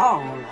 Oh.